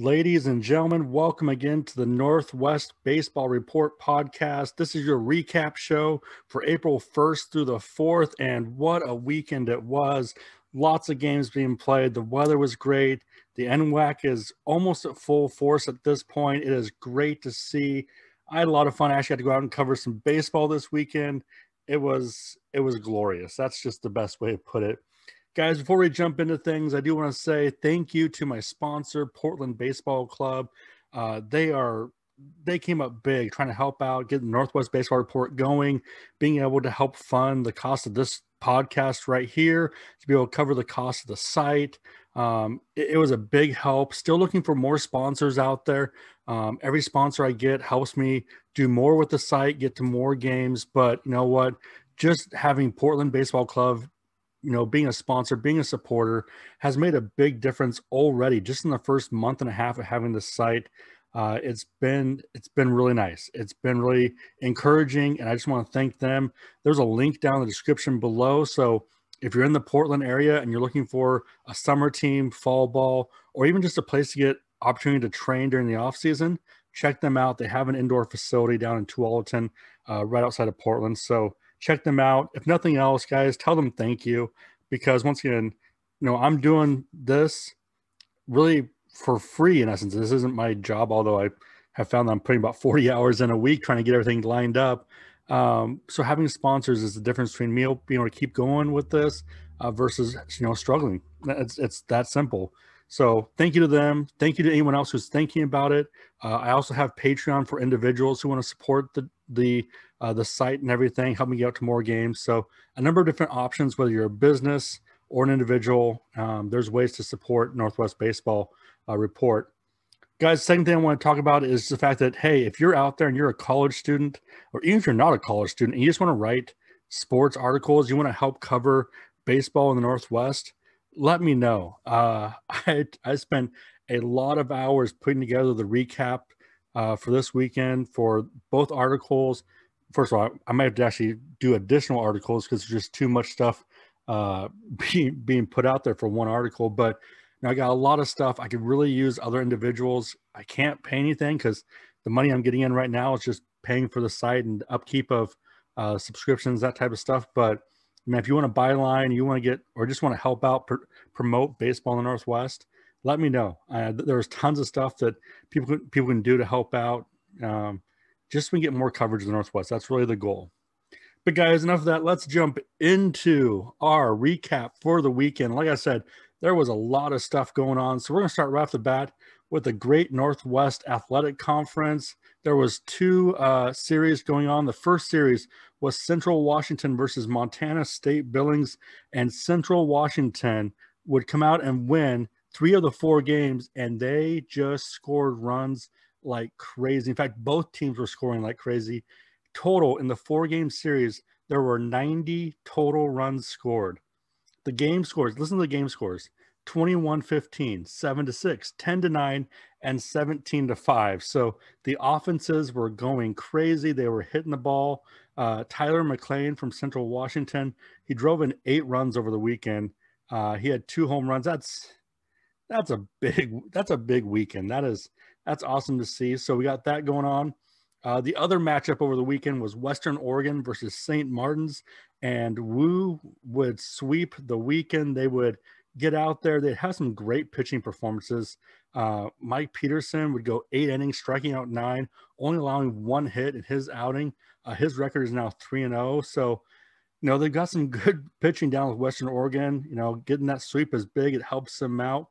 Ladies and gentlemen, welcome again to the Northwest Baseball Report podcast. This is your recap show for April 1st through the 4th, and what a weekend it was. Lots of games being played. The weather was great. The NWAC is almost at full force at this point. It is great to see. I had a lot of fun. I actually had to go out and cover some baseball this weekend. It was it was glorious. That's just the best way to put it. Guys, before we jump into things, I do want to say thank you to my sponsor, Portland Baseball Club. Uh, they are they came up big trying to help out, get the Northwest Baseball Report going, being able to help fund the cost of this podcast right here, to be able to cover the cost of the site. Um, it, it, was a big help. Still looking for more sponsors out there. Um, every sponsor I get helps me do more with the site, get to more games. But you know what? Just having Portland Baseball Club you know, being a sponsor, being a supporter has made a big difference already. Just in the first month and a half of having the site, uh, it's been it's been really nice. It's been really encouraging, and I just want to thank them. There's a link down in the description below. So if you're in the Portland area and you're looking for a summer team, fall ball, or even just a place to get opportunity to train during the off season, check them out. They have an indoor facility down in Tualatin, uh, right outside of Portland. So check them out. If nothing else, guys, tell them thank you because once again, you know, I'm doing this really for free in essence. This isn't my job, although I have found that I'm putting about 40 hours in a week trying to get everything lined up. Um, so having sponsors is the difference between me being able to keep going with this uh, versus you know struggling. It's it's that simple. So thank you to them. Thank you to anyone else who's thinking about it. Uh, I also have Patreon for individuals who want to support the the uh, the site and everything, help me get out to more games. So a number of different options, whether you're a business or an individual, um, there's ways to support Northwest Baseball uh, Report. Guys, second thing I want to talk about is the fact that, hey, if you're out there and you're a college student, or even if you're not a college student and you just want to write sports articles, you want to help cover baseball in the Northwest, let me know. Uh, I, I spent a lot of hours putting together the recap uh, for this weekend for both articles. First of all, I might have to actually do additional articles because there's just too much stuff uh, being being put out there for one article. But you I got a lot of stuff. I could really use other individuals. I can't pay anything because the money I'm getting in right now is just paying for the site and upkeep of uh, subscriptions, that type of stuff. But I mean, if you want to buy line, you want to get, or just want to help out pr- promote baseball in the Northwest, let me know. Uh, there's tons of stuff that people people can do to help out. Um, just so we get more coverage of the Northwest. That's really the goal. But guys, enough of that. Let's jump into our recap for the weekend. Like I said, there was a lot of stuff going on. So we're going to start right off the bat with the Great Northwest Athletic Conference. There was two uh, series going on. The first series was Central Washington versus Montana State Billings, and Central Washington would come out and win three of the four games, and they just scored runs like crazy. In fact, both teams were scoring like crazy. Total in the four game series, there were 90 total runs scored. The game scores, listen to the game scores 21 15, 7 to 6, 10 to 9, and 17 to 5. So the offenses were going crazy. They were hitting the ball. Uh, Tyler McLean from Central Washington, he drove in eight runs over the weekend. Uh, he had two home runs. That's that's a big that's a big weekend. That is that's awesome to see. So we got that going on. Uh, the other matchup over the weekend was Western Oregon versus St. Martin's, and Woo would sweep the weekend. They would get out there. They'd have some great pitching performances. Uh, Mike Peterson would go eight innings, striking out nine, only allowing one hit in his outing. Uh, his record is now three and zero. Oh. So, you know, they've got some good pitching down with Western Oregon. You know, getting that sweep is big. It helps them out.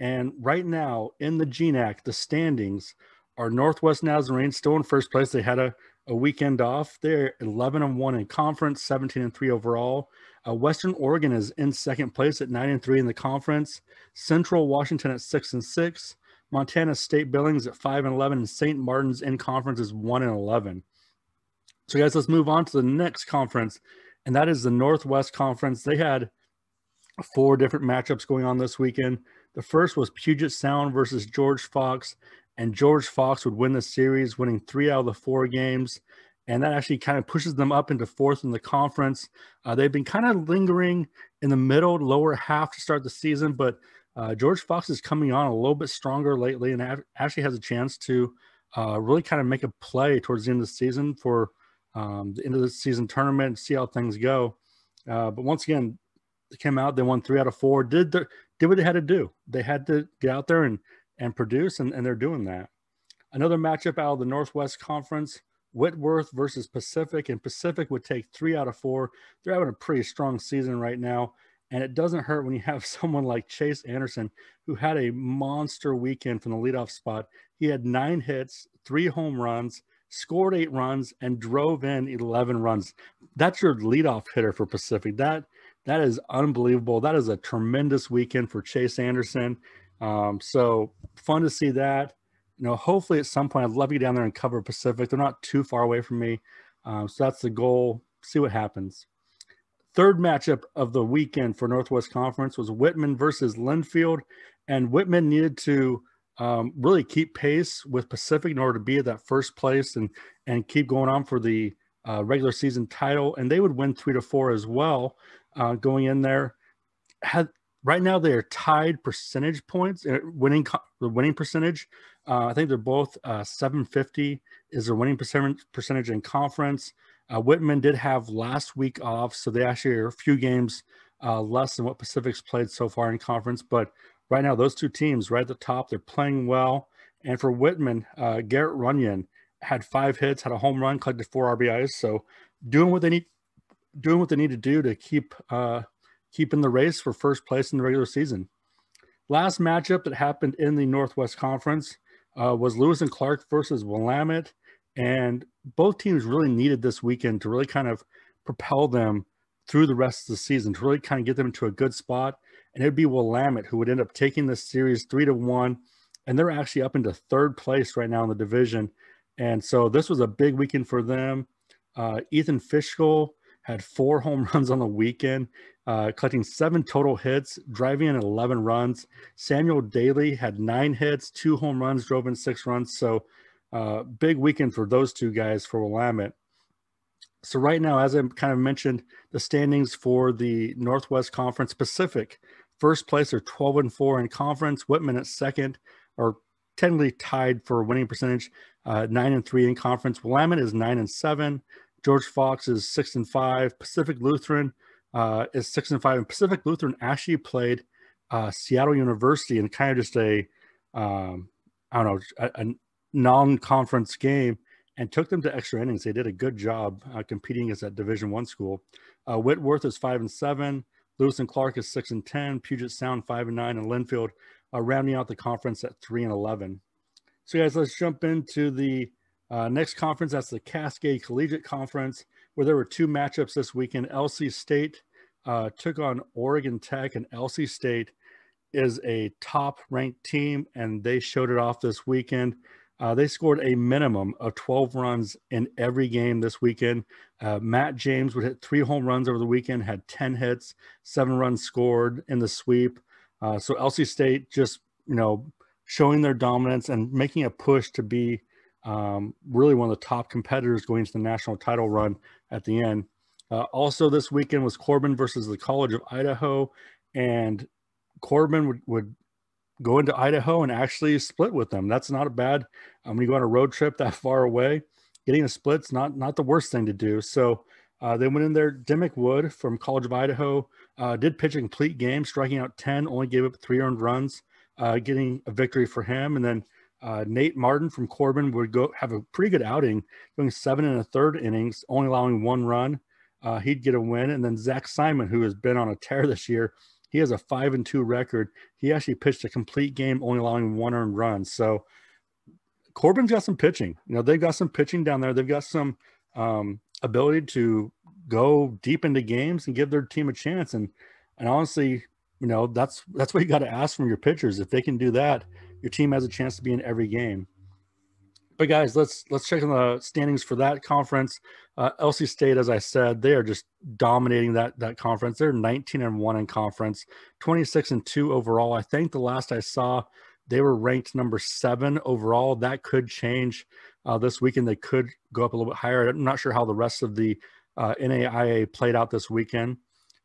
And right now in the GNAC, the standings are Northwest Nazarene still in first place. They had a, a weekend off. They're 11 and 1 in conference, 17 and 3 overall. Uh, Western Oregon is in second place at 9 and 3 in the conference. Central Washington at 6 and 6. Montana State Billings at 5 and 11. And St. Martin's in conference is 1 and 11. So, guys, let's move on to the next conference, and that is the Northwest Conference. They had four different matchups going on this weekend. The first was Puget Sound versus George Fox, and George Fox would win the series, winning three out of the four games. And that actually kind of pushes them up into fourth in the conference. Uh, they've been kind of lingering in the middle, lower half to start the season, but uh, George Fox is coming on a little bit stronger lately and actually has a chance to uh, really kind of make a play towards the end of the season for um, the end of the season tournament and see how things go. Uh, but once again, they came out, they won three out of four, did the, did what they had to do. They had to get out there and, and produce, and, and they're doing that. Another matchup out of the Northwest Conference Whitworth versus Pacific, and Pacific would take three out of four. They're having a pretty strong season right now. And it doesn't hurt when you have someone like Chase Anderson, who had a monster weekend from the leadoff spot. He had nine hits, three home runs, scored eight runs, and drove in 11 runs. That's your leadoff hitter for Pacific. That that is unbelievable. That is a tremendous weekend for Chase Anderson. Um, so fun to see that. You know, hopefully at some point I'd love get down there and cover Pacific. They're not too far away from me. Um, so that's the goal. See what happens. Third matchup of the weekend for Northwest Conference was Whitman versus Linfield, and Whitman needed to um, really keep pace with Pacific in order to be at that first place and and keep going on for the uh, regular season title. And they would win three to four as well, uh, going in there. Had right now they are tied percentage points, winning the winning percentage. Uh, I think they're both uh, 750 is their winning percentage percentage in conference. Uh, Whitman did have last week off, so they actually are a few games uh, less than what Pacific's played so far in conference. But right now, those two teams right at the top, they're playing well. And for Whitman, uh, Garrett Runyon had five hits, had a home run, collected four RBIs. So doing what they need, doing what they need to do to keep uh, keep in the race for first place in the regular season. Last matchup that happened in the Northwest Conference uh, was Lewis and Clark versus Willamette. And both teams really needed this weekend to really kind of propel them through the rest of the season, to really kind of get them into a good spot. And it'd be Willamette who would end up taking this series three to one. And they're actually up into third place right now in the division. And so this was a big weekend for them. Uh, Ethan Fishkill had four home runs on the weekend, uh, collecting seven total hits, driving in 11 runs. Samuel Daly had nine hits, two home runs, drove in six runs. So uh, big weekend for those two guys for Willamette. So right now, as I kind of mentioned, the standings for the Northwest Conference Pacific, first place are 12 and four in conference. Whitman at second, are technically tied for winning percentage, uh, nine and three in conference. Willamette is nine and seven. George Fox is six and five. Pacific Lutheran uh, is six and five. And Pacific Lutheran actually played uh, Seattle University in kind of just a, um, I don't know, a, a non-conference game and took them to extra innings. They did a good job uh, competing against that Division One school. Uh, Whitworth is five and seven. Lewis and Clark is six and ten. Puget Sound five and nine, and Linfield uh, rounding out the conference at three and eleven. So, guys, let's jump into the uh, next conference. That's the Cascade Collegiate Conference, where there were two matchups this weekend. LC State uh, took on Oregon Tech, and LC State is a top-ranked team, and they showed it off this weekend. Uh, they scored a minimum of 12 runs in every game this weekend. Uh, Matt James would hit three home runs over the weekend, had 10 hits, seven runs scored in the sweep. Uh, so LC State just, you know, showing their dominance and making a push to be um, really one of the top competitors going to the national title run at the end. Uh, also, this weekend was Corban versus the College of Idaho, and Corban would, would go into Idaho and actually split with them. That's not a bad. Um, when you go on a road trip that far away, getting a split's not not the worst thing to do. So uh, they went in there. Demick Wood from College of Idaho uh, did pitch a complete game, striking out ten, only gave up three earned runs, uh, getting a victory for him. And then uh, Nate Martin from Corban would go have a pretty good outing, going seven and a third innings, only allowing one run. Uh, he'd get a win. And then Zach Simon, who has been on a tear this year, he has a five and two record. He actually pitched a complete game, only allowing one earned run. So Corban's got some pitching. You know, they've got some pitching down there. They've got some um, ability to go deep into games and give their team a chance. And and honestly, you know, that's that's what you got to ask from your pitchers. If they can do that, your team has a chance to be in every game. But guys, let's let's check on the standings for that conference. Uh, LC State, as I said, they are just dominating that that conference. They're 19 and one in conference, 26 and two overall. I think the last I saw, they were ranked number seven overall. That could change uh, this weekend. They could go up a little bit higher. I'm not sure how the rest of the uh, NAIA played out this weekend.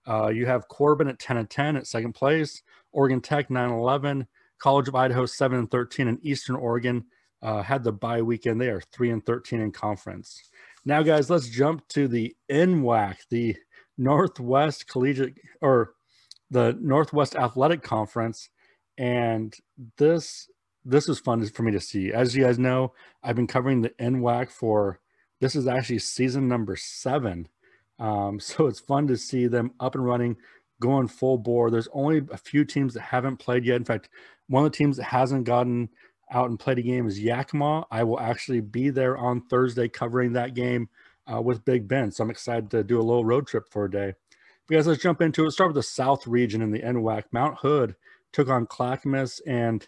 Uh, you have Corban at 10 and 10 at second place, Oregon Tech 9 11, College of Idaho 7 and 13, and Eastern Oregon uh, had the bye weekend. They are 3 and 13 in conference. Now, guys, let's jump to the NWAC, the Northwest Collegiate or the Northwest Athletic Conference, and this this is fun for me to see. As you guys know, I've been covering the NWAC for this is actually season number seven. Um, so it's fun to see them up and running, going full bore. There's only a few teams that haven't played yet. In fact, one of the teams that hasn't gotten out and played a game is Yakima. I will actually be there on Thursday covering that game uh, with Big Ben. So I'm excited to do a little road trip for a day. Because let's jump into it. Start with the South region in the NWAC. Mount Hood took on Clackamas, and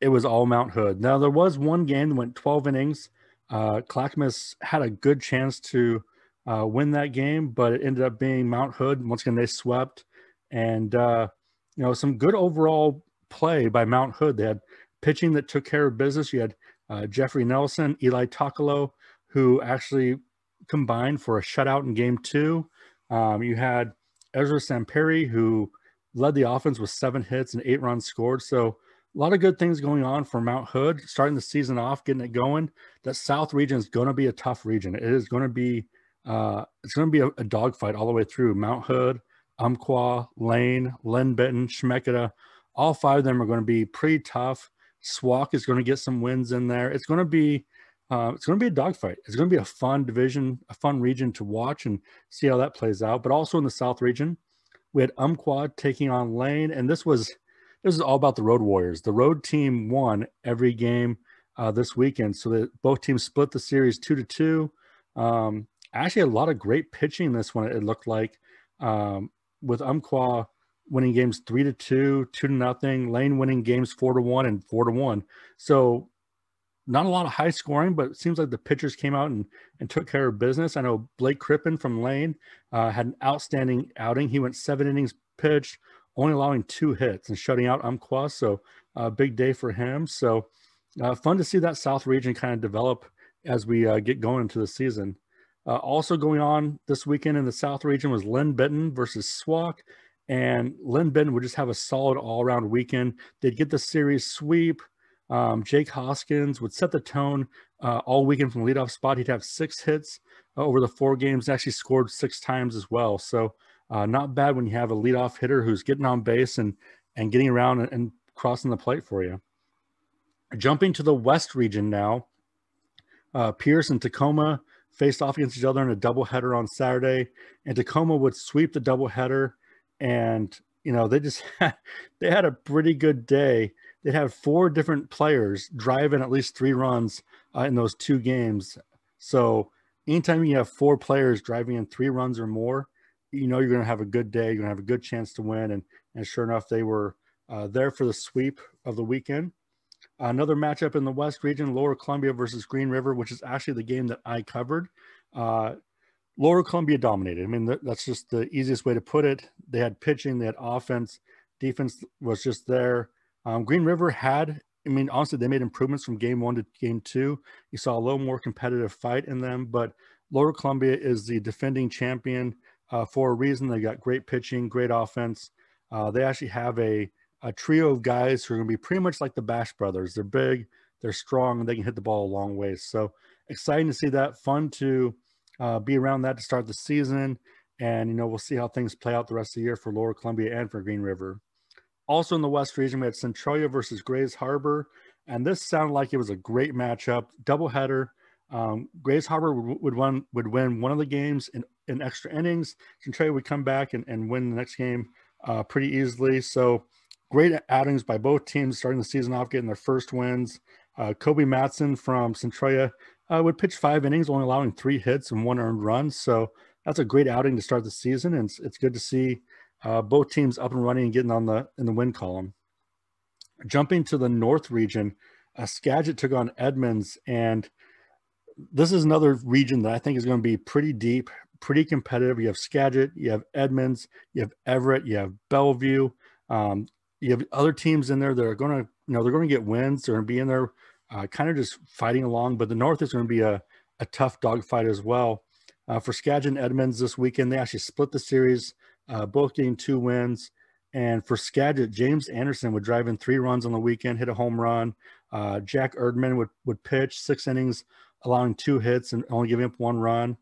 it was all Mount Hood. Now there was one game that went 12 innings. Uh, Clackamas had a good chance to uh, win that game, but it ended up being Mount Hood. Once again, they swept, and uh, you know some good overall play by Mount Hood. They had pitching that took care of business. You had uh, Jeffrey Nelson, Eli Takalo, who actually combined for a shutout in Game Two. Um, you had Ezra Samperi, who led the offense with seven hits and eight runs scored. So a lot of good things going on for Mount Hood, starting the season off, getting it going. That South region is going to be a tough region. It is going to be uh, it's going to be a, a dogfight all the way through Mount Hood, Umpqua, Lane, Linn-Benton, Chemeketa. All five of them are going to be pretty tough. SWOCC is going to get some wins in there. It's going to be uh, it's going to be a dogfight. It's going to be a fun division, a fun region to watch and see how that plays out. But also in the South region, we had Umpqua taking on Lane, and this was this is all about the Road Warriors. The road team won every game uh, this weekend, so that both teams split the series two to two. Um, actually a lot of great pitching this one. It looked like um, with Umpqua winning games three to two, two to nothing, Lane winning games four to one and four to one. So not a lot of high scoring, but it seems like the pitchers came out and, and took care of business. I know Blake Crippen from Lane uh, had an outstanding outing. He went seven innings pitched, only allowing two hits and shutting out Umpqua. So a uh, big day for him. So uh, fun to see that South region kind of develop as we uh, get going into the season. Uh, also going on this weekend in the South region was Linn-Benton versus SWOCC. And Linn-Benton would just have a solid all-around weekend. They'd get the series sweep. Um, Jake Hoskins would set the tone uh, all weekend from the leadoff spot. He'd have six hits uh, over the four games. Actually scored six times as well. So uh, not bad when you have a leadoff hitter who's getting on base and and getting around and, and crossing the plate for you. Jumping to the West region now, uh, Pierce and Tacoma faced off against each other in a doubleheader on Saturday, and Tacoma would sweep the doubleheader, and you know they just had, they had a pretty good day. They had four different players driving at least three runs uh, in those two games. So anytime you have four players driving in three runs or more, you know you're going to have a good day. You're going to have a good chance to win. And and sure enough, they were uh, there for the sweep of the weekend. Another matchup in the West region, Lower Columbia versus Green River, which is actually the game that I covered. Uh, Lower Columbia dominated. I mean, that's just the easiest way to put it. They had pitching, they had offense, defense was just there. Um, Green River had, I mean, honestly, they made improvements from game one to game two. You saw a little more competitive fight in them, but Lower Columbia is the defending champion uh, for a reason. They got great pitching, great offense. Uh, they actually have a a trio of guys who are going to be pretty much like the Bash brothers. They're big, they're strong, and they can hit the ball a long ways. So exciting to see that. Fun to uh, be around that to start the season. And, you know, we'll see how things play out the rest of the year for Lower Columbia and for Green River. Also in the West region, we had Centralia versus Grays Harbor. And this sounded like it was a great matchup, doubleheader. Um, Grays Harbor would, would, win, would win one of the games in, in extra innings. Centralia would come back and, and win the next game uh, pretty easily. So great outings by both teams starting the season off, getting their first wins. Uh, Kobe Matson from Centralia uh, would pitch five innings, only allowing three hits and one earned run. So that's a great outing to start the season, and it's, it's good to see uh, both teams up and running and getting on the in the win column. Jumping to the North region, uh, Skagit took on Edmonds, and this is another region that I think is going to be pretty deep, pretty competitive. You have Skagit, you have Edmonds, you have Everett, you have Bellevue. Um, you have other teams in there that are going to, you know, they're going to get wins. They're going to be in there uh, kind of just fighting along. But the North is going to be a, a tough dogfight as well. Uh, for Skagit Edmonds this weekend, they actually split the series, uh, both getting two wins. And for Skagit, James Anderson would drive in three runs on the weekend, hit a home run. Uh, Jack Erdman would, would pitch six innings, allowing two hits and only giving up one run.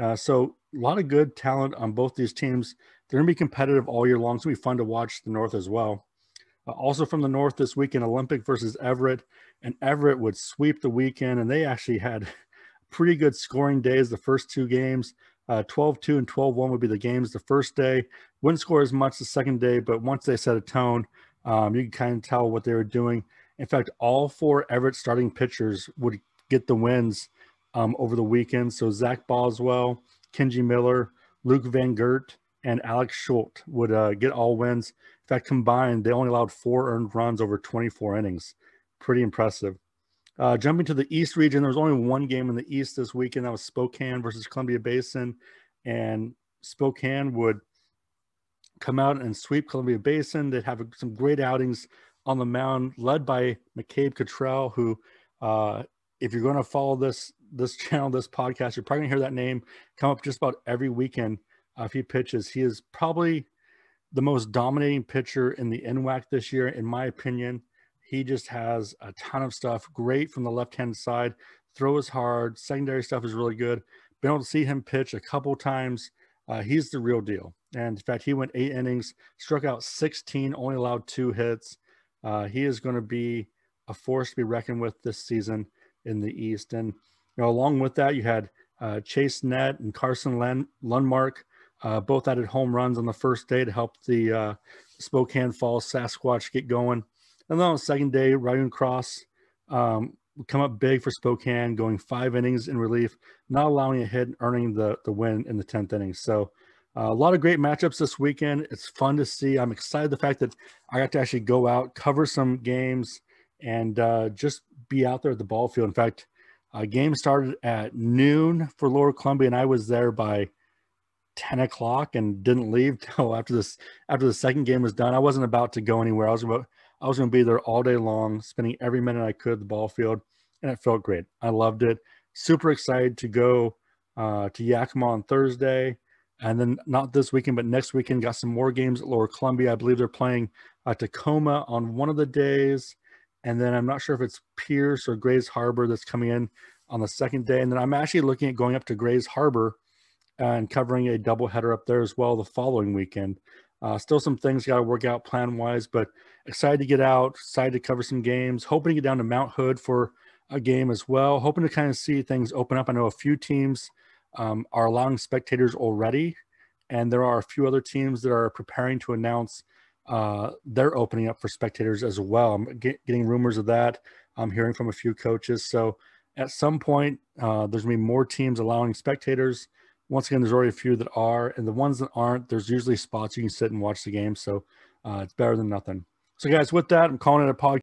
Uh, so a lot of good talent on both these teams. They're going to be competitive all year long. It's going to be fun to watch the North as well. Uh, also from the North this weekend, Olympic versus Everett. And Everett would sweep the weekend, and they actually had pretty good scoring days the first two games. Uh, 12-2 and 12-1 would be the games the first day. Wouldn't score as much the second day, but once they set a tone, um, you can kind of tell what they were doing. In fact, all four Everett starting pitchers would get the wins um, over the weekend. So Zach Boswell, Kenji Miller, Luke Van Gert, and Alex Schultz would uh, get all wins. Fact, combined, they only allowed four earned runs over 24 innings. Pretty impressive. Uh, jumping to the East region, there was only one game in the East this weekend. That was Spokane versus Columbia Basin. And Spokane would come out and sweep Columbia Basin. They'd have some great outings on the mound, led by McCabe Cottrell, who, uh, if you're going to follow this this channel, this podcast, you're probably going to hear that name come up just about every weekend uh, if he pitches. He is probably the most dominating pitcher in the NWAC this year, in my opinion. He just has a ton of stuff. Great from the left hand side. Throws hard. Secondary stuff is really good. Been able to see him pitch a couple times. Uh, he's the real deal. And in fact, he went eight innings, struck out 16, only allowed two hits. Uh, he is going to be a force to be reckoned with this season in the East. And you know, along with that, you had uh, Chase Nett and Carson Lundmark uh, both added home runs on the first day to help the uh, Spokane Falls Sasquatch get going. And then on the second day, Ryan Cross um, come up big for Spokane, going five innings in relief, not allowing a hit, earning the, the win in the 10th inning. So uh, a lot of great matchups this weekend. It's fun to see. I'm excited the fact that I got to actually go out, cover some games, and uh, just be out there at the ball field. In fact, a game started at noon for Lower Columbia, and I was there by 10 o'clock and didn't leave till after this after the second game was done. I wasn't about to go anywhere. I was about I was going to be there all day long, spending every minute I could at the ball field, and it felt great. I loved it. Super excited to go uh, to Yakima on Thursday, and then not this weekend, but next weekend. Got some more games at Lower Columbia. I believe they're playing uh, Tacoma on one of the days, and then I'm not sure if it's Pierce or Grays Harbor that's coming in on the second day. And then I'm actually looking at going up to Grays Harbor and covering a doubleheader up there as well the following weekend. Uh, still some things got to work out plan wise, but excited to get out, excited to cover some games, hoping to get down to Mount Hood for a game as well, hoping to kind of see things open up. I know a few teams um, are allowing spectators already, and there are a few other teams that are preparing to announce uh, they're opening up for spectators as well. I'm get, getting rumors of that. I'm hearing from a few coaches. So at some point, uh, there's going to be more teams allowing spectators once again, there's already a few that are, and the ones that aren't, there's usually spots you can sit and watch the game. So uh, it's better than nothing. So, guys, with that, I'm calling it a podcast.